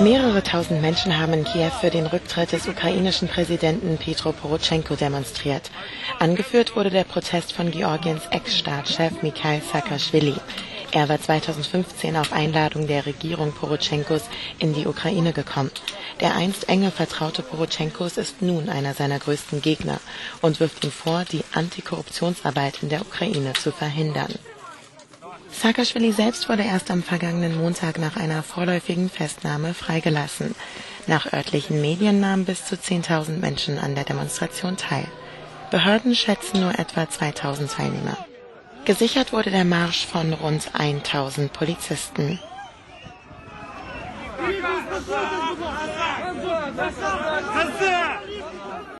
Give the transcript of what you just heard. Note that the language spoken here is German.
Mehrere tausend Menschen haben in Kiew für den Rücktritt des ukrainischen Präsidenten Petro Poroschenko demonstriert. Angeführt wurde der Protest von Georgiens Ex-Staatschef Mikhail Saakashvili. Er war 2015 auf Einladung der Regierung Poroschenkos in die Ukraine gekommen. Der einst enge Vertraute Poroschenkos ist nun einer seiner größten Gegner und wirft ihm vor, die Antikorruptionsarbeit in der Ukraine zu verhindern. Saakashvili selbst wurde erst am vergangenen Montag nach einer vorläufigen Festnahme freigelassen. Nach örtlichen Medien nahmen bis zu 10.000 Menschen an der Demonstration teil. Behörden schätzen nur etwa 2000 Teilnehmer. Gesichert wurde der Marsch von rund 1000 Polizisten.